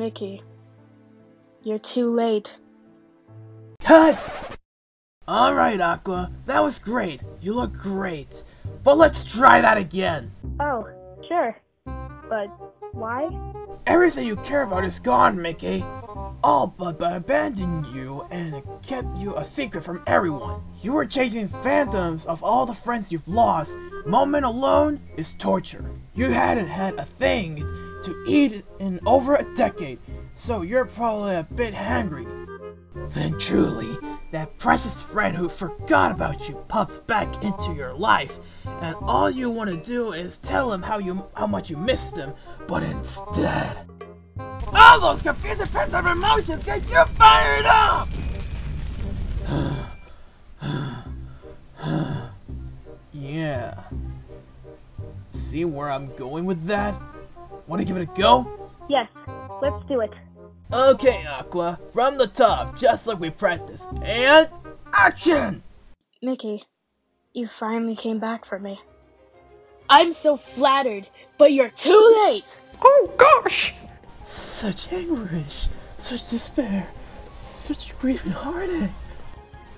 Mickey, you're too late. Cut! Alright, Aqua, that was great. You look great. But let's try that again. Oh, sure. But why? Everything you care about is gone, Mickey. All but by abandoning you and kept you a secret from everyone. You were chasing phantoms of all the friends you've lost. Moment alone is torture. You hadn't had a thing to eat in over a decade, so you're probably a bit hungry. Then truly, that precious friend who forgot about you pops back into your life, and all you want to do is tell him how you how much you missed him, but instead, all those confusing pent-up emotions get you fired up. yeah. See where I'm going with that? Want to give it a go? Yes, let's do it. Okay, Aqua, from the top, just like we practiced. And action! Mickey, you finally came back for me. I'm so flattered, but you're too late! Oh gosh! Such anguish, such despair, such grief and heartache.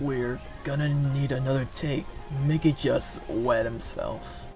We're gonna need another take. Mickey just wet himself.